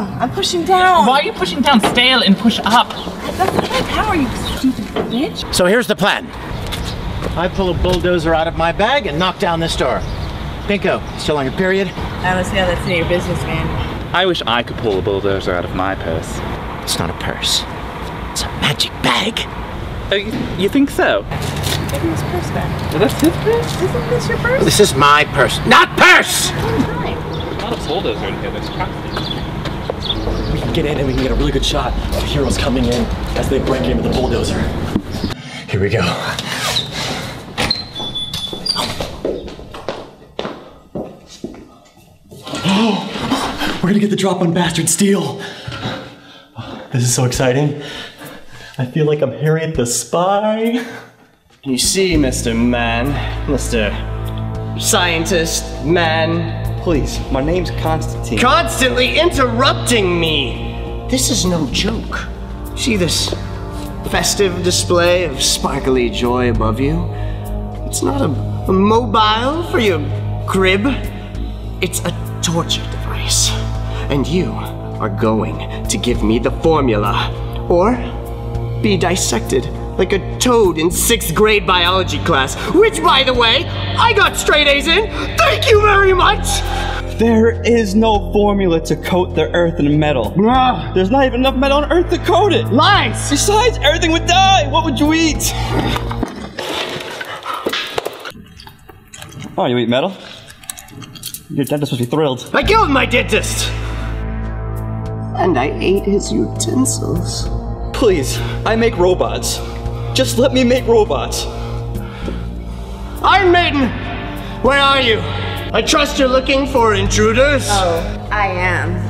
I'm pushing down. Why are you pushing down? Stale and push up. That's not my power, you stupid bitch. So here's the plan. I pull a bulldozer out of my bag and knock down this door. Pinko, still on your period? I don't see how that's in your business, man. I wish I could pull a bulldozer out of my purse. It's not a purse. It's a magic bag. Uh, you, you think so? Give me his purse back. That's his purse? Isn't this your purse? This is my purse, not purse! Fine. Not a bulldozer in here, there's chopsticks. We can get in and we can get a really good shot of heroes coming in as they break into the bulldozer. Here we go. We're gonna get the drop on Bastard Steel. This is so exciting. I feel like I'm Harriet the Spy. You see, Mr. Man, Mr. Scientist Man, Please, my name's Konstantin. constantly interrupting me. This is no joke. See this festive display of sparkly joy above you? It's not a, a mobile for your crib, it's a torture device. And you are going to give me the formula, or be dissected like a toad in sixth grade biology class, which, by the way, I got straight A's in. Thank you very much! There is no formula to coat the earth in metal. There's not even enough metal on earth to coat it. lies! Besides, everything would die. What would you eat? Oh, you eat metal? Your dentist must be thrilled. I killed my dentist! And I ate his utensils. Please, I make robots. Just let me make robots. Iron Maiden! Where are you? I trust you're looking for intruders. Oh, I am.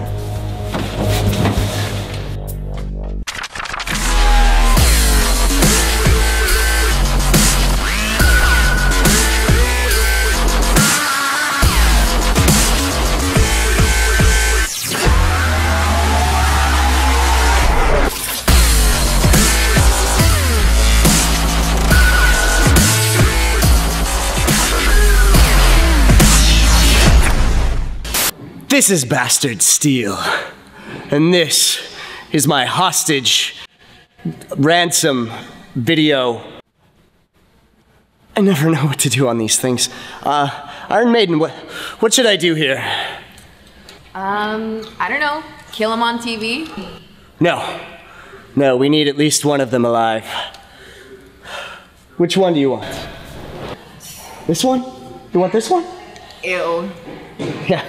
This is Bastard Steel. And this is my hostage ransom video. I never know what to do on these things. Uh, Iron Maiden, what, what should I do here? Um, I don't know. Kill him on TV? No. No, we need at least one of them alive. Which one do you want? This one? You want this one? Ew. Yeah.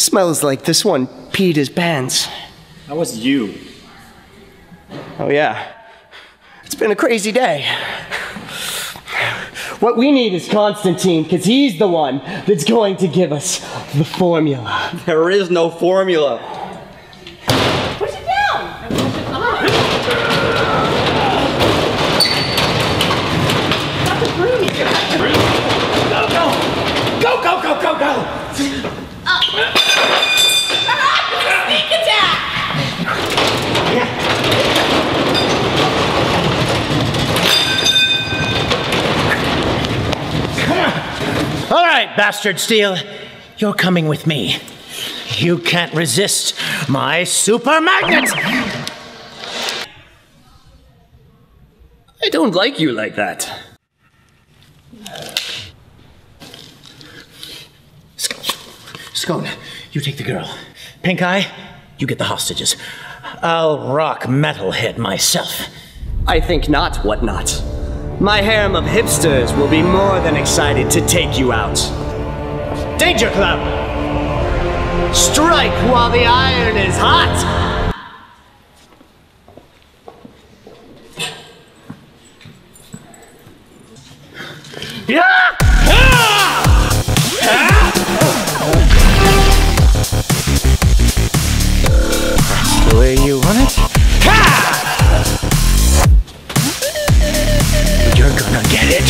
Smells like this one peed his pants. That was you. Oh, yeah. It's been a crazy day. What we need is Konstantin, because he's the one that's going to give us the formula. There is no formula. Push it down! Push it Go, go, go, go, go! Sneak attack! All right, Bastard Steel, you're coming with me. You can't resist my super magnet! I don't like you like that. Scone, you take the girl. Pink Eye, you get the hostages. I'll rock Metalhead myself. I think not, Whatnot. My harem of hipsters will be more than excited to take you out. Danger Klub! Strike while the iron is hot! Gonna get it.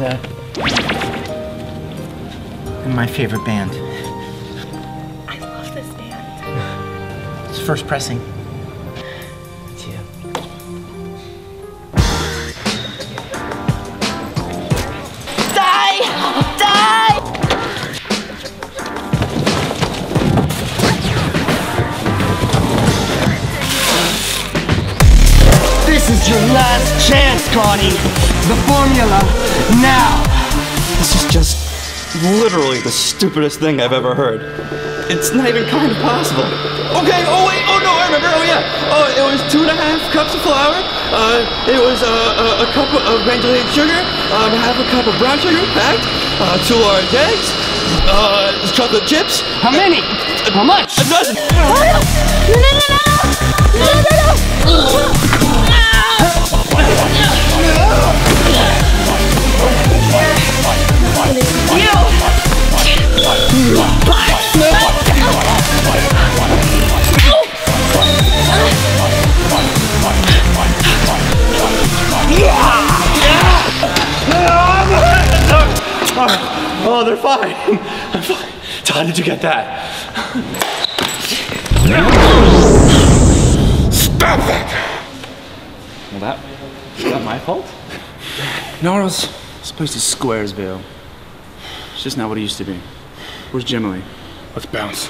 And uh, and my favorite band. I love this band. It's first pressing. Your last chance, Connie. The formula now. This is just literally the stupidest thing I've ever heard. It's not even kind of possible. Okay, oh wait, oh no, I remember, oh yeah. Oh, it was two and a half cups of flour, uh, it was uh, a, a cup of granulated sugar, um, half a cup of brown sugar packed, uh, two large eggs, uh, chocolate chips. How many? How much? A dozen. Oh, they're fine. I'm fine. So how did you get that? Well, that is that my fault? No, this, this place is Squaresville. It's just not what it used to be. Where's Jimmy? Let's bounce.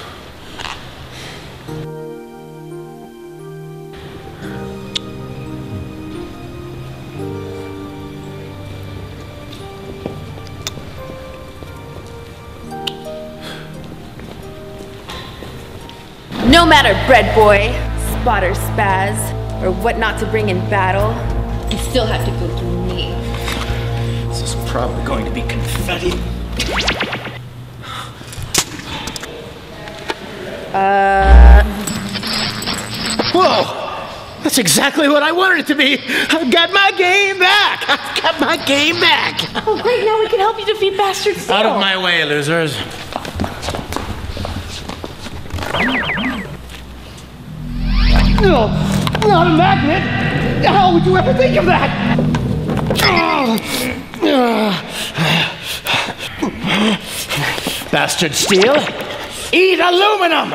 No matter, bread boy, spotter spaz, or what not to bring in battle, you still have to go through me. This is probably going to be confetti. Uh, Whoa! That's exactly what I wanted it to be. I've got my game back. I've got my game back. Oh, great, now we can help you defeat Bastard Steel. Out of my way, losers. No, not a magnet. How would you ever think of that? Bastard Steel. Eat aluminum!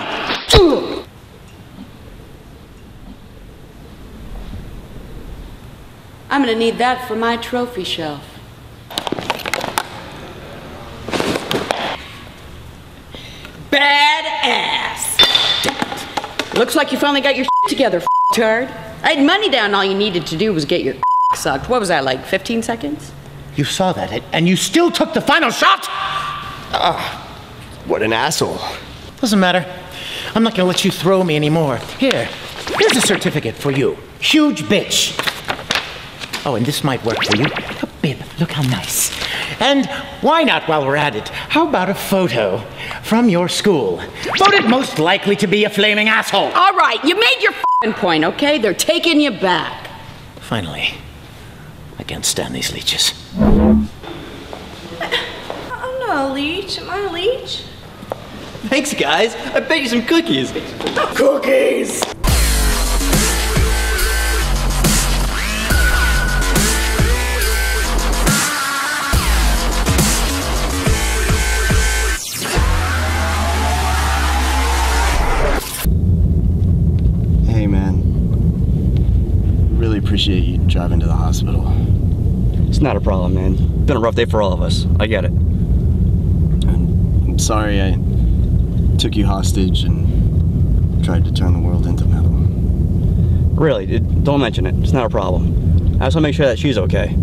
I'm gonna need that for my trophy shelf. Badass! Looks like you finally got your together, tard. I had money down, all you needed to do was get your sucked. What was that, like 15 seconds? You saw that, and you still took the final shot? Ah, what an asshole. Doesn't matter. I'm not gonna let you throw me anymore. Here, here's a certificate for you. Huge bitch. Oh, and this might work for you. A bib, look how nice. And why not, while we're at it, how about a photo from your school? Voted most likely to be a flaming asshole. All right, you made your fing point, okay? They're taking you back. Finally, I can't stand these leeches. Oh, I'm not a leech. Am I a leech? Thanks, guys. I bet you some cookies. Cookies! Appreciate you driving to the hospital. It's not a problem, man. It's been a rough day for all of us. I get it. I'm sorry I took you hostage and tried to turn the world into metal. Really, it, don't mention it. It's not a problem. I just want to make sure that she's okay.